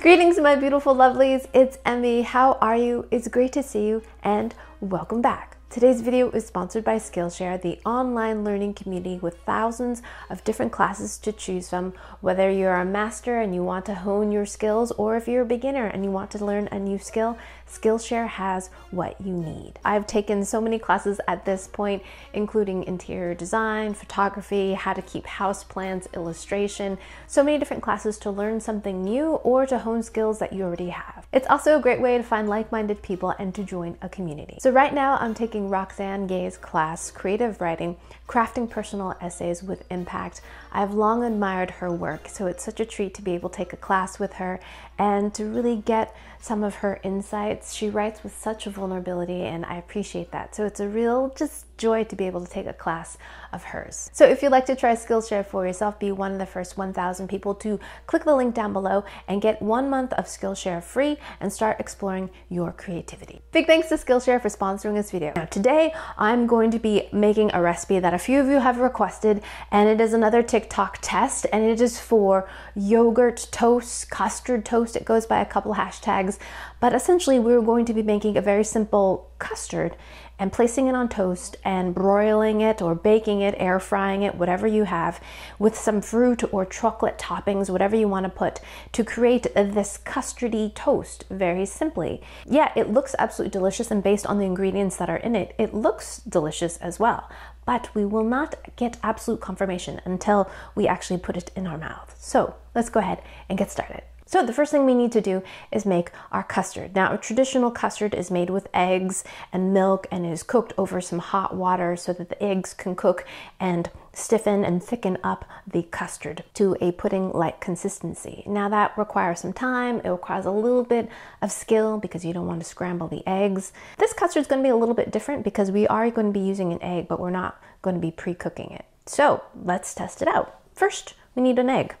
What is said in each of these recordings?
Greetings, my beautiful lovelies. It's Emmy. How are you? It's great to see you and welcome back. Today's video is sponsored by Skillshare, the online learning community with thousands of different classes to choose from. Whether you're a master and you want to hone your skills, or if you're a beginner and you want to learn a new skill, Skillshare has what you need. I've taken so many classes at this point, including interior design, photography, how to keep house plants, illustration, so many different classes to learn something new or to hone skills that you already have. It's also a great way to find like minded people and to join a community. So, right now, I'm taking taking Roxane Gay's class, Creative Writing, Crafting Personal Essays with Impact. I've long admired her work, so it's such a treat to be able to take a class with her and to really get some of her insights. She writes with such a vulnerability, and I appreciate that. So it's a real just joy to be able to take a class of hers. So if you'd like to try Skillshare for yourself, be one of the first 1,000 people to click the link down below and get one month of Skillshare free and start exploring your creativity. Big thanks to Skillshare for sponsoring this video. Now today, I'm going to be making a recipe that a few of you have requested, and it is another TikTok test, and it is for yogurt toast, custard toast. It goes by a couple hashtags, but essentially we're going to be making a very simple custard and placing it on toast and broiling it or baking it, air frying it, whatever you have, with some fruit or chocolate toppings, whatever you want to put, to create this custardy toast very simply. Yeah, it looks absolutely delicious, and based on the ingredients that are in it, it looks delicious as well. But we will not get absolute confirmation until we actually put it in our mouth. So let's go ahead and get started. So the first thing we need to do is make our custard. Now a traditional custard is made with eggs and milk and is cooked over some hot water so that the eggs can cook and stiffen and thicken up the custard to a pudding-like consistency. Now that requires some time, it requires a little bit of skill because you don't want to scramble the eggs. This custard is going to be a little bit different because we are going to be using an egg, but we're not going to be pre-cooking it. So let's test it out. First, we need an egg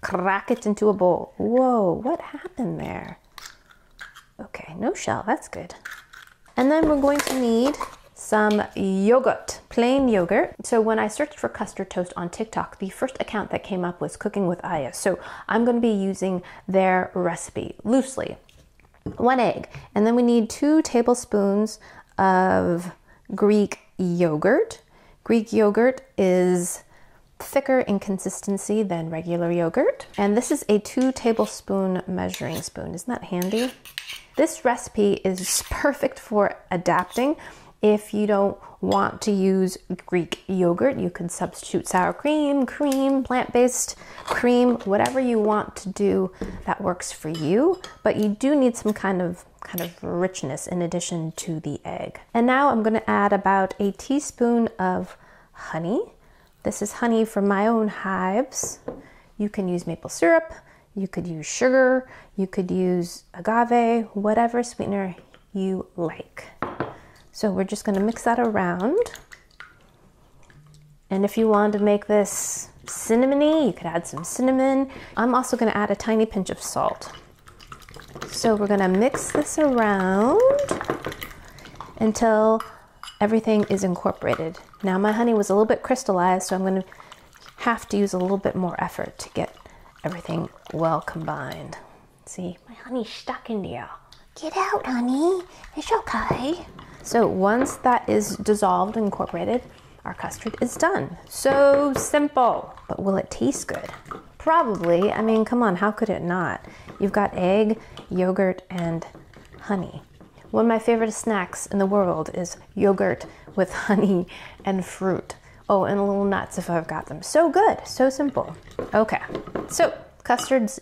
crack it into a bowl. Whoa, what happened there? Okay, no shell, that's good. And then we're going to need some yogurt, plain yogurt. So when I searched for custard toast on TikTok, the first account that came up was Cooking with Ayeh. So I'm going to be using their recipe loosely. One egg, and then we need two tablespoons of Greek yogurt. Greek yogurt is thicker in consistency than regular yogurt. And this is a two tablespoon measuring spoon. Isn't that handy? This recipe is perfect for adapting. If you don't want to use Greek yogurt, you can substitute sour cream, cream, plant-based cream, whatever you want to do that works for you. But you do need some kind of kind of richness in addition to the egg. And now I'm gonna add about a teaspoon of honey. This is honey from my own hives. You can use maple syrup, you could use sugar, you could use agave, whatever sweetener you like. So we're just gonna mix that around. And if you want to make this cinnamony, you could add some cinnamon. I'm also gonna add a tiny pinch of salt. So we're gonna mix this around until everything is incorporated. Now my honey was a little bit crystallized, so I'm going to have to use a little bit more effort to get everything well combined. See, my honey's stuck in there. Get out, honey. It's okay. So once that is dissolved and incorporated, our custard is done. So simple. But will it taste good? Probably. I mean, come on, how could it not? You've got egg, yogurt, and honey. One of my favorite snacks in the world is yogurt with honey and fruit. Oh, and a little nuts if I've got them. So good, so simple. Okay, so custard's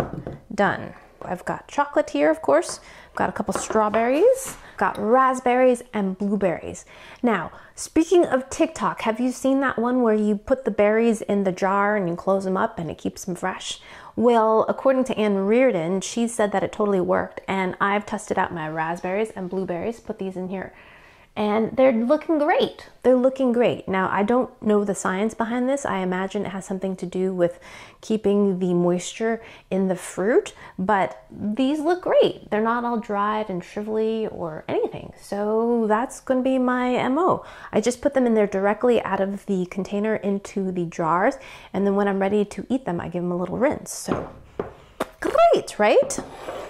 done. I've got chocolate here, of course. I've got a couple strawberries, got raspberries and blueberries. Now, speaking of TikTok, have you seen that one where you put the berries in the jar and you close them up and it keeps them fresh? Well, according to Anne Reardon, she said that it totally worked, and I've tested out my raspberries and blueberries, put these in here and they're looking great. They're looking great. Now, I don't know the science behind this. I imagine it has something to do with keeping the moisture in the fruit, but these look great. They're not all dried and shrivelly or anything. So that's going to be my MO. I just put them in there directly out of the container into the jars, and then when I'm ready to eat them, I give them a little rinse. So great, right?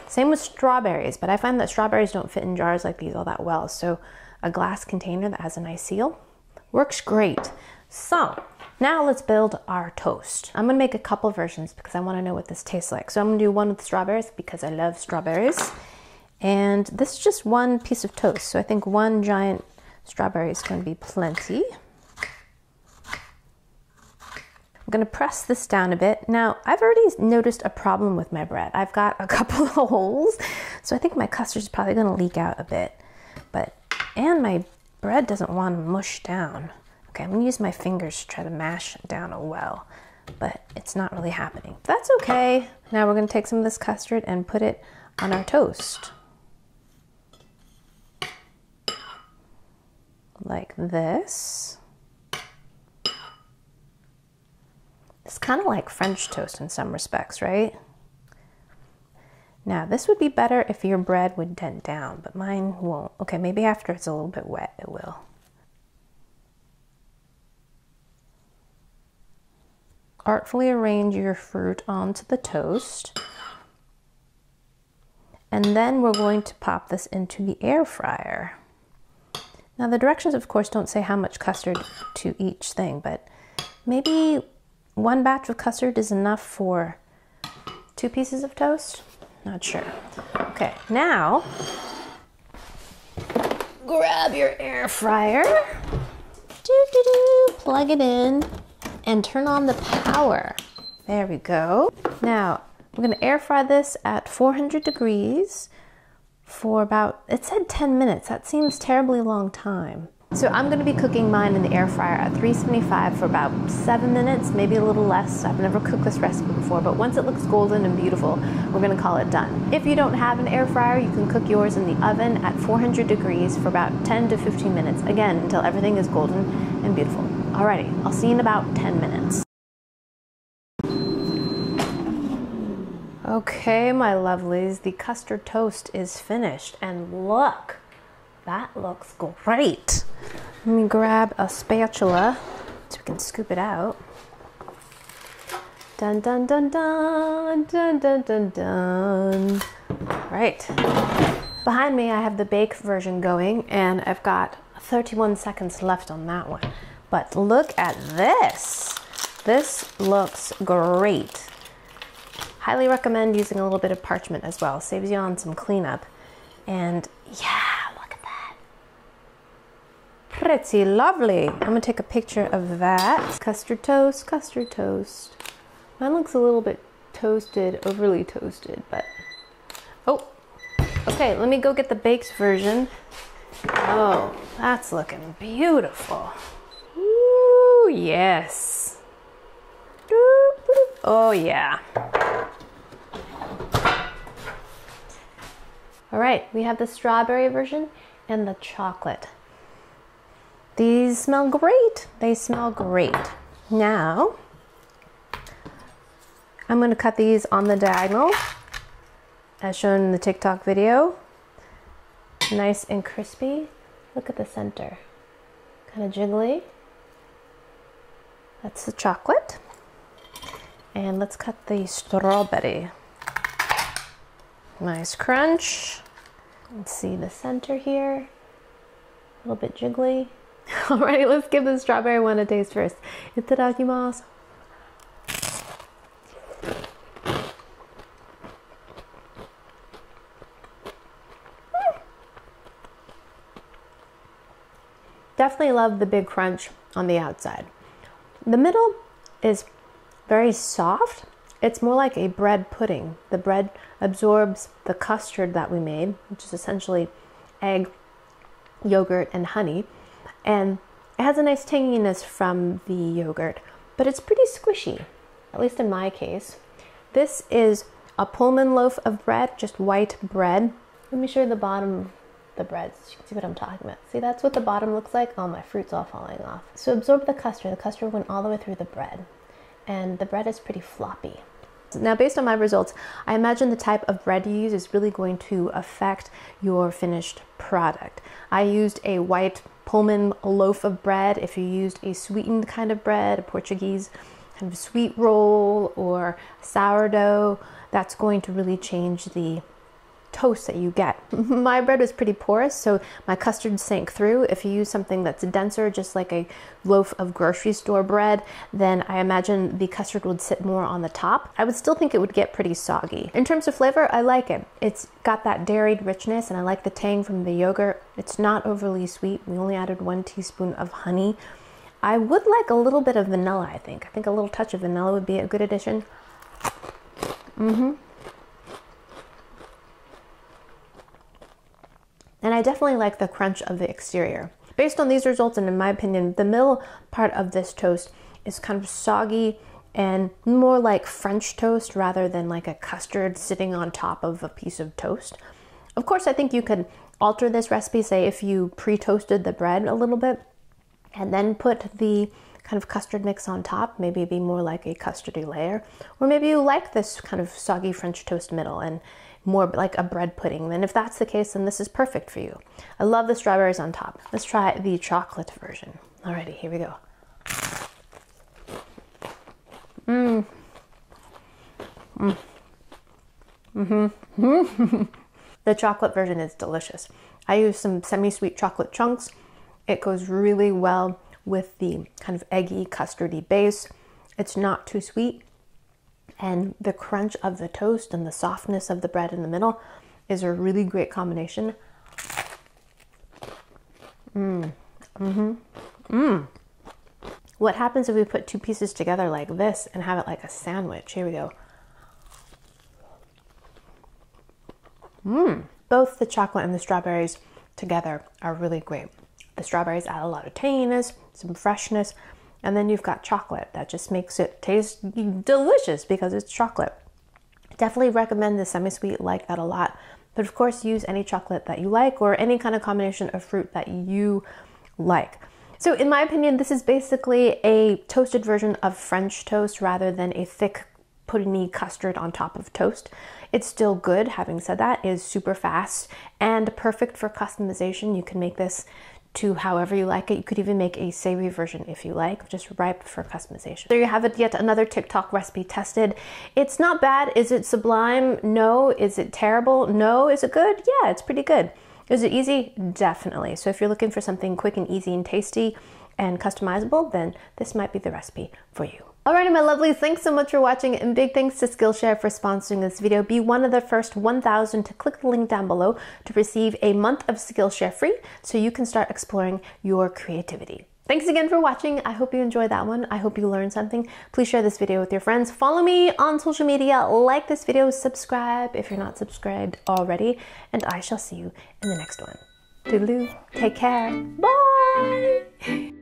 Same with strawberries, but I find that strawberries don't fit in jars like these all that well. So a glass container that has a nice seal. Works great. So now let's build our toast. I'm gonna make a couple versions because I wanna know what this tastes like. So I'm gonna do one with strawberries because I love strawberries. And this is just one piece of toast. So I think one giant strawberry is gonna be plenty. I'm gonna press this down a bit. Now, I've already noticed a problem with my bread. I've got a couple of holes, so I think my custard is probably gonna leak out a bit. And my bread doesn't want to mush down. Okay, I'm gonna use my fingers to try to mash down a well, but it's not really happening. That's okay. Now we're gonna take some of this custard and put it on our toast. Like this. It's kind of like French toast in some respects, right? Now this would be better if your bread would dent down, but mine won't. Okay, maybe after it's a little bit wet, it will. Artfully arrange your fruit onto the toast. And then we're going to pop this into the air fryer. Now the directions of course don't say how much custard to each thing, but maybe one batch of custard is enough for two pieces of toast. Not sure. Okay, now grab your air fryer, do, do, do, plug it in, and turn on the power. There we go. Now, we're gonna air fry this at 400 degrees for about, it said 10 minutes. That seems terribly long time. So I'm going to be cooking mine in the air fryer at 375 for about seven minutes, maybe a little less. I've never cooked this recipe before, but once it looks golden and beautiful, we're going to call it done. If you don't have an air fryer, you can cook yours in the oven at 400 degrees for about 10 to 15 minutes, again, until everything is golden and beautiful. Alrighty, I'll see you in about 10 minutes. Okay, my lovelies, the custard toast is finished, and look! That looks great. Let me grab a spatula so we can scoop it out. Dun dun dun dun dun dun dun dun. Right. Behind me I have the bake version going and I've got 31 seconds left on that one. But look at this. This looks great. Highly recommend using a little bit of parchment as well. Saves you on some cleanup. And yeah, pretty lovely. I'm gonna take a picture of that. Custard toast, custard toast. Mine looks a little bit toasted, overly toasted, but, oh, okay, let me go get the baked version. Oh, that's looking beautiful. Ooh, yes. Oh, yeah. All right, we have the strawberry version and the chocolate. These smell great. They smell great. Now, I'm going to cut these on the diagonal as shown in the TikTok video. Nice and crispy. Look at the center. Kind of jiggly. That's the chocolate. And let's cut the strawberry. Nice crunch. Let's see the center here. A little bit jiggly. Alright, let's give the strawberry one a taste first. Itadakimasu. Definitely love the big crunch on the outside. The middle is very soft. It's more like a bread pudding. The bread absorbs the custard that we made, which is essentially egg, yogurt, and honey and it has a nice tanginess from the yogurt, but it's pretty squishy, at least in my case. This is a Pullman loaf of bread, just white bread. Let me show you the bottom of the breads. You can see what I'm talking about. See, that's what the bottom looks like. Oh, my fruit's all falling off. So absorb the custard. The custard went all the way through the bread. And the bread is pretty floppy. Now, based on my results, I imagine the type of bread you use is really going to affect your finished product. I used a white Pullman loaf of bread. If you used a sweetened kind of bread, a Portuguese kind of sweet roll or sourdough, that's going to really change the toast that you get. my bread was pretty porous, so my custard sank through. If you use something that's denser, just like a loaf of grocery store bread, then I imagine the custard would sit more on the top. I would still think it would get pretty soggy. In terms of flavor, I like it. It's got that dairy richness and I like the tang from the yogurt. It's not overly sweet. We only added one teaspoon of honey. I would like a little bit of vanilla, I think. I think a little touch of vanilla would be a good addition. Mm-hmm. I definitely like the crunch of the exterior. Based on these results, and in my opinion, the middle part of this toast is kind of soggy and more like French toast rather than like a custard sitting on top of a piece of toast. Of course, I think you could alter this recipe, say if you pre-toasted the bread a little bit and then put the kind of custard mix on top, maybe be more like a custardy layer. Or maybe you like this kind of soggy French toast middle and more like a bread pudding, then if that's the case, then this is perfect for you. I love the strawberries on top. Let's try the chocolate version. Alrighty, here we go. Mmm. Mmm. Mm-hmm. the chocolate version is delicious. I use some semi-sweet chocolate chunks. It goes really well with the kind of eggy, custardy base. It's not too sweet and the crunch of the toast and the softness of the bread in the middle is a really great combination. Mmm. Mm-hmm. Mmm. What happens if we put two pieces together like this and have it like a sandwich? Here we go. Mmm. Both the chocolate and the strawberries together are really great. The strawberries add a lot of tanginess, some freshness, and then you've got chocolate that just makes it taste delicious because it's chocolate. Definitely recommend the semi-sweet like that a lot. But of course, use any chocolate that you like or any kind of combination of fruit that you like. So in my opinion, this is basically a toasted version of French toast rather than a thick puddingy custard on top of toast. It's still good, having said that, it is super fast and perfect for customization. You can make this to however you like it. You could even make a savory version if you like, just ripe for customization. There you have it, yet another TikTok recipe tested. It's not bad. Is it sublime? No. Is it terrible? No. Is it good? Yeah, it's pretty good. Is it easy? Definitely. So if you're looking for something quick and easy and tasty and customizable, then this might be the recipe for you. Alrighty, my lovelies, thanks so much for watching and big thanks to Skillshare for sponsoring this video. Be one of the first 1,000 to click the link down below to receive a month of Skillshare free so you can start exploring your creativity. Thanks again for watching. I hope you enjoyed that one. I hope you learned something. Please share this video with your friends. Follow me on social media, like this video, subscribe if you're not subscribed already, and I shall see you in the next one. Toodaloo, take care, bye!